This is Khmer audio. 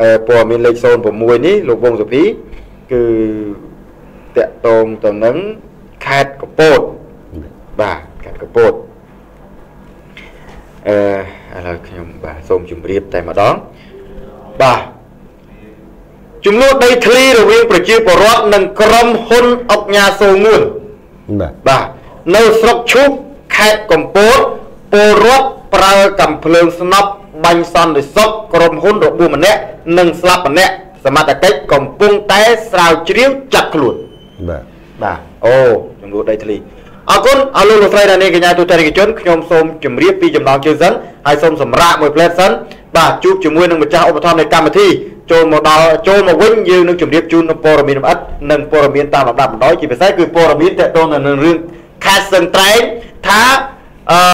អឺព័ត៌មានលេខ06នេះលោកវងសុភីគឺតកតងទៅនឹងខេត្តកពតបាទខេត្តកពតអឺឥឡូវខ្ញុំបាទសូមជម្រាបតែម្ដងបាទចំនួនដីធ្លីរវាងប្រជាពលរដ្ឋនិងក្រុមហ៊ុនអុកញ៉ាសូងួនបាទបាទនៅស្រុកឈូកខេត្តកំពតពលរដ្ឋប្រើកំភ្លើងស្នប់ បាញ់សន្តិសុខក្រុមហ៊ុនរបួសម្នាក់និងស្លាប់ម្នាក់សមត្ថកិច្ចកំពុងតែស្រាវជ្រាវចាត់ខ្លួនបាទបាទអូចំនួនដីធ្លីអរគុណអរលោកលោកស្រីដានីកញ្ញាទូទាំងជនខ្ញុំសូមជម្រាបពីចំណងជើងសិនហើយសូមសម្រាប់មួយផ្លែតសិនបាទជួបជាមួយនឹងម្ចាស់ឧបត្ថម្ភនៃកម្មវិធីចូលមកដល់ចូលមកវិញយើងនឹងជម្រាបជូននូវព័ត៌មានលម្អិតនិងព័ត៌មានតាមលំដាប់បណ្ដោយជាពិសេសគឺព័ត៌មានតកតងទៅនឹងរឿងខេត្តសឹងត្រែងថាអឺ